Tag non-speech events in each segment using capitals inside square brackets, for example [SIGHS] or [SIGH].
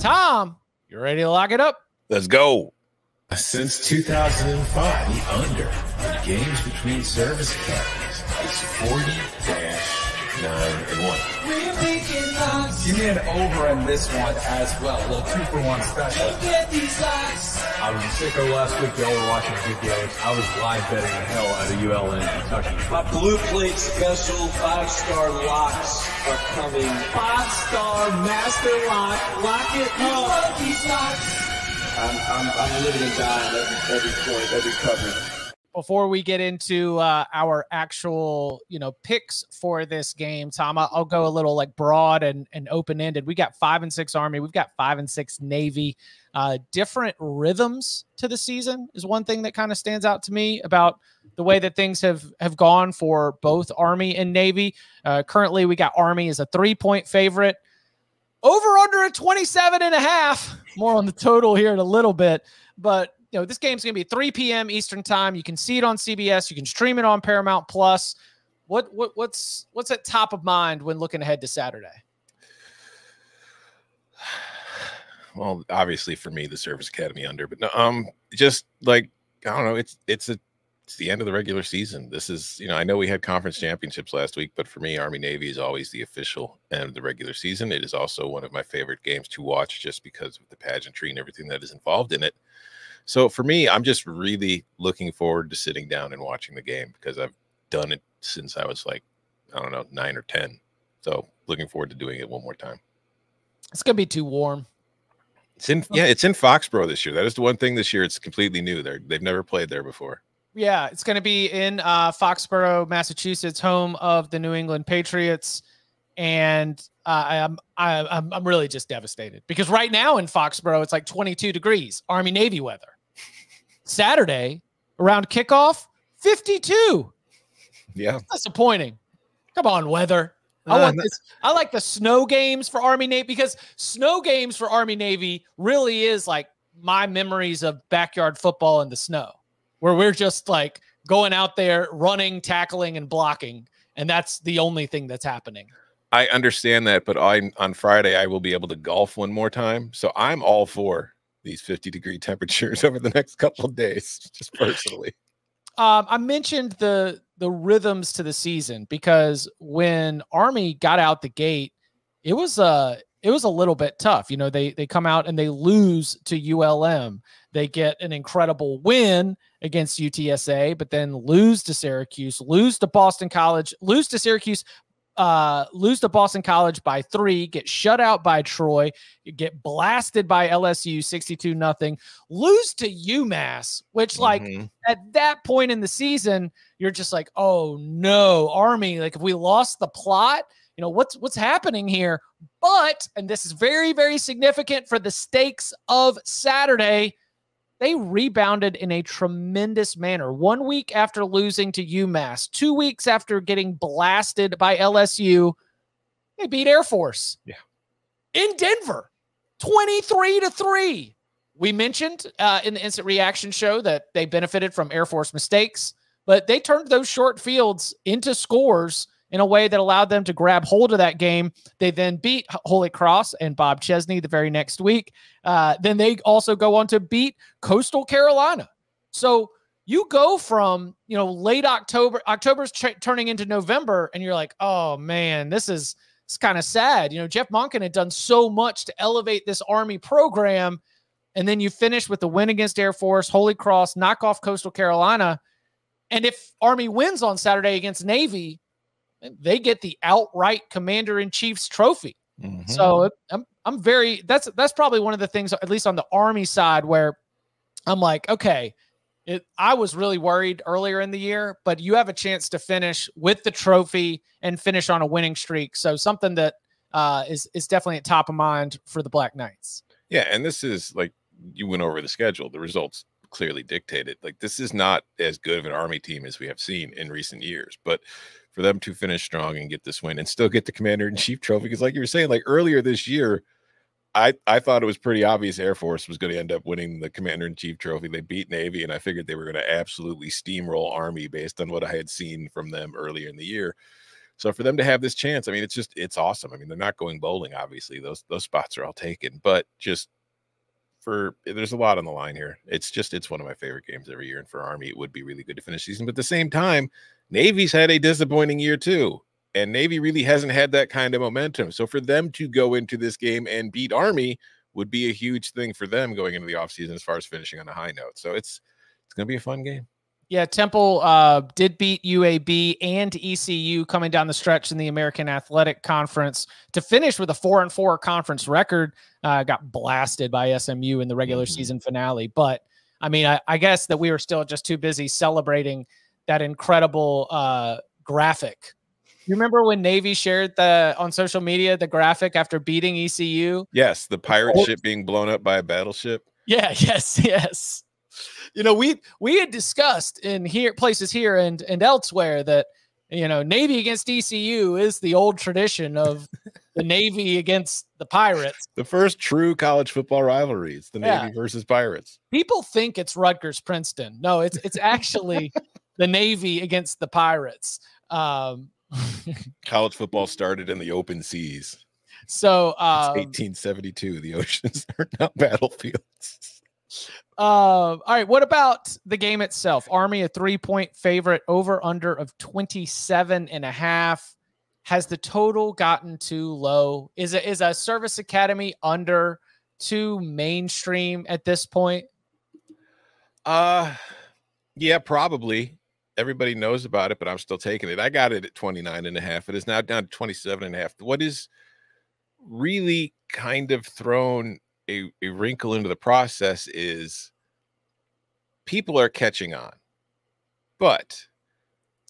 Tom, you ready to lock it up? Let's go. Since 2005, the under in games between service academies is 40 9 and 1. Give me an over in this one as well. A little two for one special. I was a sicko last week. Y'all were watching videos. I was live betting the hell out of ULN Kentucky. My blue plate special five star locks are coming. Five star master lock. Lock it up. These locks. I'm, I'm, I'm living and dying every, every point, every coverage before we get into uh, our actual, you know, picks for this game, Tom, I'll go a little like broad and, and open ended. We got five and six Army, we've got five and six Navy. Uh, different rhythms to the season is one thing that kind of stands out to me about the way that things have have gone for both Army and Navy. Uh, currently, we got Army as a three point favorite. Over under a 27 and a half. More on the total here in a little bit. But you know, this game's going to be 3 p.m. Eastern time. You can see it on CBS. You can stream it on Paramount Plus. What what what's what's at top of mind when looking ahead to Saturday? [SIGHS] Well, obviously for me, the Service Academy under, but no, um, just like I don't know, it's it's a it's the end of the regular season. This is, you know, I know we had conference championships last week, but for me, Army Navy is always the official end of the regular season. It is also one of my favorite games to watch just because of the pageantry and everything that is involved in it. So for me, I'm just really looking forward to sitting down and watching the game because I've done it since I was like, I don't know, nine or 10. So looking forward to doing it one more time. It's going to be too warm. It's in, yeah, it's in Foxborough this year. That is the one thing this year. It's completely new. They're, they've never played there before. Yeah, it's going to be in uh, Foxborough, Massachusetts, home of the New England Patriots. And uh, I'm, I'm I'm really just devastated because right now in Foxborough it's like 22 degrees, Army Navy weather. [LAUGHS] Saturday around kickoff, 52. Yeah, That's disappointing. Come on, weather. I want uh, this. I like the snow games for Army Navy because snow games for Army Navy really is like my memories of backyard football in the snow, where we're just like going out there running, tackling, and blocking, and that's the only thing that's happening. I understand that, but I on Friday I will be able to golf one more time. So I'm all for these 50 degree [LAUGHS] temperatures over the next couple of days, just personally. Um, I mentioned the the rhythms to the season because when Army got out the gate, it was uh it was a little bit tough. You know, they they come out and they lose to ULM. They get an incredible win against UTSA, but then lose to Syracuse, lose to Boston College, lose to Syracuse uh, lose to Boston College by three, get shut out by Troy, get blasted by LSU 62 nothing, lose to UMass, which like mm-hmm. at that point in the season, you're just like, oh no, Army, like if we lost the plot, you know, what's what's happening here? But, and this is very, very significant for the stakes of Saturday they rebounded in a tremendous manner. One week after losing to UMass, two weeks after getting blasted by LSU, they beat Air Force. Yeah. In Denver, 23 to 3. We mentioned uh, in the instant reaction show that they benefited from Air Force mistakes, but they turned those short fields into scores in a way that allowed them to grab hold of that game. They then beat Holy Cross and Bob Chesney the very next week. Uh, then they also go on to beat Coastal Carolina. So you go from you know late October, October's ch- turning into November, and you're like, oh man, this is it's kind of sad. You know, Jeff Monken had done so much to elevate this Army program, and then you finish with the win against Air Force, Holy Cross, knock off Coastal Carolina. And if Army wins on Saturday against Navy, they get the outright commander in chief's trophy. Mm-hmm. So I'm I'm very that's that's probably one of the things at least on the army side where I'm like, okay, it, I was really worried earlier in the year, but you have a chance to finish with the trophy and finish on a winning streak. So something that uh, is is definitely at top of mind for the Black Knights. Yeah, and this is like you went over the schedule. The results clearly dictated. Like this is not as good of an army team as we have seen in recent years, but for them to finish strong and get this win and still get the commander in chief trophy. Because, like you were saying, like earlier this year, I, I thought it was pretty obvious Air Force was going to end up winning the commander in chief trophy. They beat Navy, and I figured they were going to absolutely steamroll Army based on what I had seen from them earlier in the year. So for them to have this chance, I mean, it's just it's awesome. I mean, they're not going bowling, obviously. Those those spots are all taken, but just for there's a lot on the line here. It's just it's one of my favorite games every year, and for Army, it would be really good to finish season. But at the same time, Navy's had a disappointing year too, and Navy really hasn't had that kind of momentum. So for them to go into this game and beat Army would be a huge thing for them going into the offseason as far as finishing on a high note. So it's it's going to be a fun game. Yeah, Temple uh, did beat UAB and ECU coming down the stretch in the American Athletic Conference to finish with a four and four conference record. Uh, got blasted by SMU in the regular mm-hmm. season finale, but I mean, I, I, guess that we were still just too busy celebrating that incredible uh, graphic. You remember when Navy shared the on social media the graphic after beating ECU? Yes, the pirate oh. ship being blown up by a battleship. Yeah, [LAUGHS] yes, yes you know, we we had discussed in here places here and and elsewhere that you know Navy against ECU is the old tradition of [LAUGHS] the Navy against the Pirates. The first true college football rivalry. It's the yeah. Navy versus Pirates. People think it's Rutgers Princeton. No, it's it's actually [LAUGHS] the Navy against the Pirates. Um, [LAUGHS] college football started in the open seas. So um, 1872. The oceans [LAUGHS] are now battlefields. Uh, all right. What about the game itself? Army, a three point favorite, over under of 27 and a half. Has the total gotten too low? Is it is a service academy under too mainstream at this point? Uh yeah, probably. Everybody knows about it, but I'm still taking it. I got it at 29 and a half. It is now down to 27 and a half. What is really kind of thrown a, a wrinkle into the process is people are catching on. But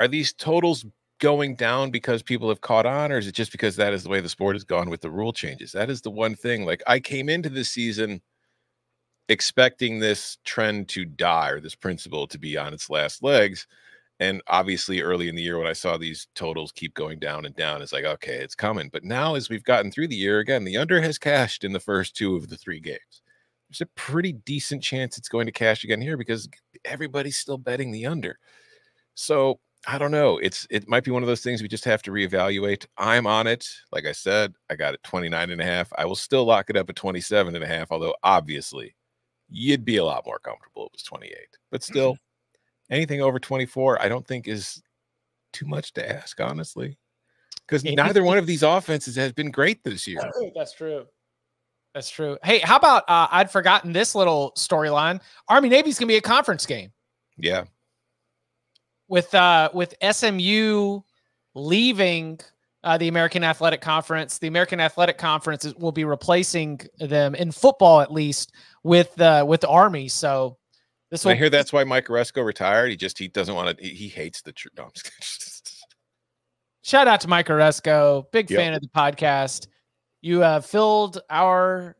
are these totals going down because people have caught on, or is it just because that is the way the sport has gone with the rule changes? That is the one thing. Like I came into this season expecting this trend to die or this principle to be on its last legs. And obviously, early in the year, when I saw these totals keep going down and down, it's like, okay, it's coming. But now, as we've gotten through the year, again, the under has cashed in the first two of the three games. There's a pretty decent chance it's going to cash again here because everybody's still betting the under. So I don't know. It's it might be one of those things we just have to reevaluate. I'm on it. Like I said, I got it 29 and a half. I will still lock it up at 27 and a half, although obviously you'd be a lot more comfortable if it was 28. But mm-hmm. still, anything over 24, I don't think is too much to ask, honestly. Because neither one of these offenses has been great this year. [LAUGHS] That's true. That's true. Hey, how about uh, I'd forgotten this little storyline. Army Navy's gonna be a conference game. Yeah. With uh with SMU leaving uh, the American Athletic Conference, the American Athletic Conference will be replacing them in football at least with uh with the Army. So this will, I hear that's why Mike Aresco retired. He just he doesn't want to. He, he hates the truth. No, [LAUGHS] Shout out to Mike Aresco, big yep. fan of the podcast. You have filled our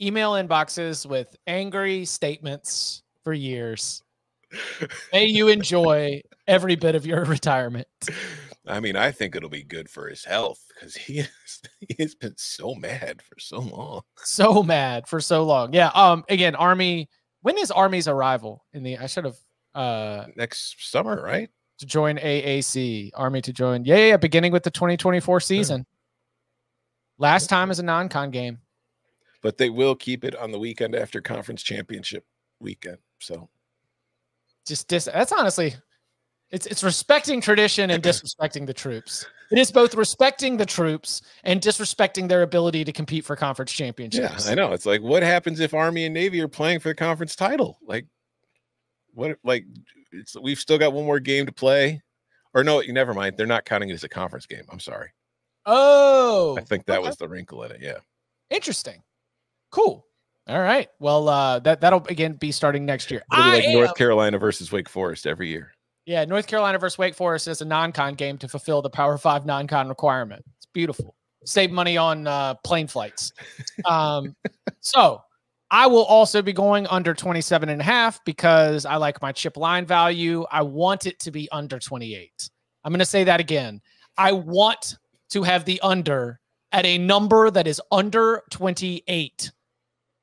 email inboxes with angry statements for years. May you enjoy every bit of your [LAUGHS] retirement. I mean, I think it'll be good for his health because he is, [LAUGHS] he has been so mad for so long. So mad for so long. Yeah. Um. Again, Army when is Army's arrival in the? I should have. Uh, next summer, right? To join AAC, Army to join. Yeah, yeah, yeah beginning with the 2024 season. Last time is a non-con game. But they will keep it on the weekend after conference championship weekend. So, just dis- that's honestly it's it's respecting tradition and disrespecting the troops. It is both respecting the troops and disrespecting their ability to compete for conference championships. Yeah, I know. It's like what happens if Army and Navy are playing for the conference title? Like what like it's we've still got one more game to play. Or no, you never mind. They're not counting it as a conference game. I'm sorry. Oh. I think that okay. was the wrinkle in it. Yeah. Interesting. Cool. All right. Well, uh, that that'll again be starting next year. It'll be like am... North Carolina versus Wake Forest every year. Yeah, North Carolina versus Wake Forest is a non-con game to fulfill the Power Five non-con requirement. It's beautiful. Save money on uh, plane flights. Um, [LAUGHS] so I will also be going under 27 and a half because I like my chip line value. I want it to be under 28. I'm going to say that again. I want to have the under at a number that is under 28.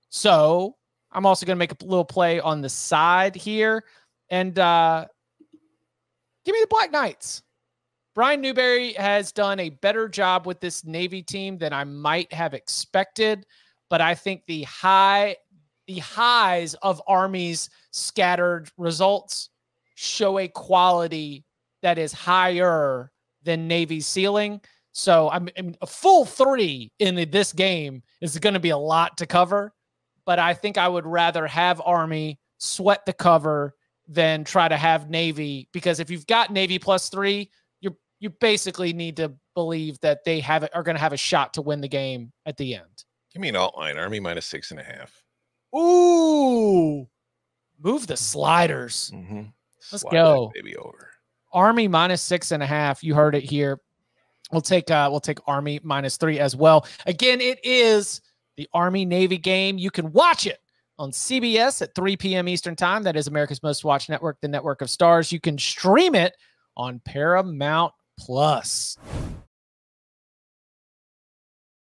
So I'm also going to make a little play on the side here. And uh, Give me the Black Knights. Brian Newberry has done a better job with this Navy team than I might have expected, but I think the high the highs of Army's scattered results show a quality that is higher than Navy's ceiling. So I'm, I'm a full three in this game is going to be a lot to cover, but I think I would rather have Army sweat the cover than try to have Navy because if you've got Navy plus three, you you basically need to believe that they have are going to have a shot to win the game at the end. Give me an alt line. Army minus six and a half. Ooh, move the sliders. Mm-hmm. Let's go. baby over. Army minus six and a half. You heard it here. We'll take uh we'll take Army minus three as well. Again, it is the Army Navy game. You can watch it on CBS at 3 p.m. Eastern Time. That is America's most watched network, the network of stars. You can stream it on Paramount Plus.